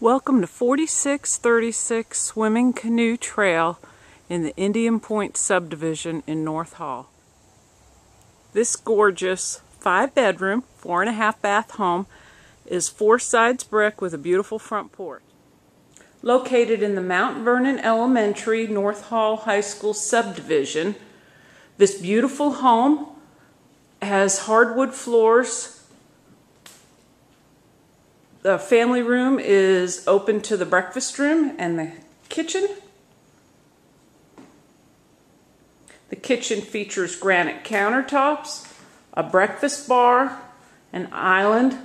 Welcome to 4636 Swimming Canoe Trail in the Indian Point subdivision in North Hall. This gorgeous five bedroom, four and a half bath home is four sides brick with a beautiful front porch. Located in the Mount Vernon Elementary North Hall High School subdivision, this beautiful home has hardwood floors the family room is open to the breakfast room and the kitchen. The kitchen features granite countertops, a breakfast bar, an island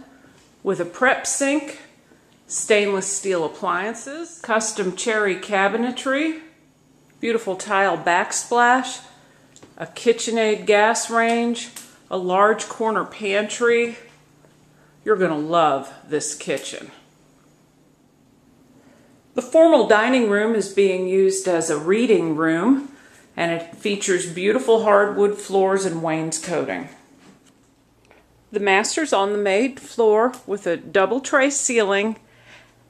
with a prep sink, stainless steel appliances, custom cherry cabinetry, beautiful tile backsplash, a KitchenAid gas range, a large corner pantry, you're going to love this kitchen. The formal dining room is being used as a reading room and it features beautiful hardwood floors and wainscoting. The master's on the made floor with a double tray ceiling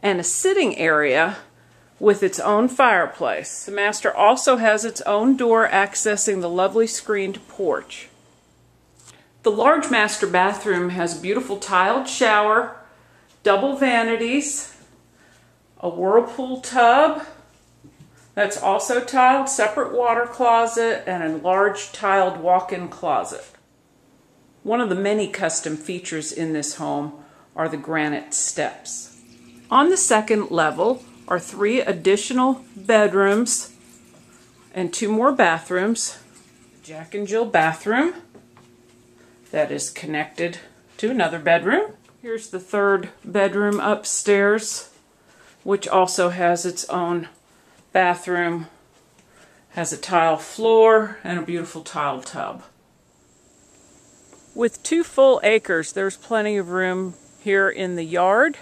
and a sitting area with its own fireplace. The master also has its own door accessing the lovely screened porch. The large master bathroom has a beautiful tiled shower, double vanities, a whirlpool tub that's also tiled, separate water closet, and a large tiled walk-in closet. One of the many custom features in this home are the granite steps. On the second level are three additional bedrooms and two more bathrooms. Jack and Jill bathroom that is connected to another bedroom. Here's the third bedroom upstairs, which also has its own bathroom, has a tile floor, and a beautiful tile tub. With two full acres, there's plenty of room here in the yard,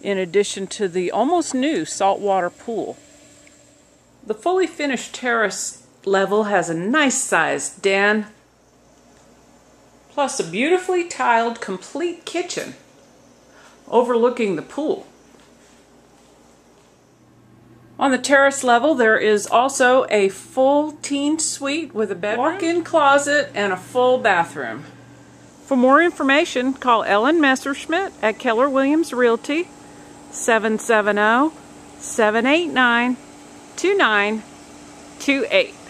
in addition to the almost new saltwater pool. The fully finished terrace level has a nice sized den plus a beautifully tiled complete kitchen overlooking the pool. On the terrace level, there is also a full teen suite with a bedroom, walk-in closet, and a full bathroom. For more information, call Ellen Messerschmidt at Keller Williams Realty, 770-789-2928.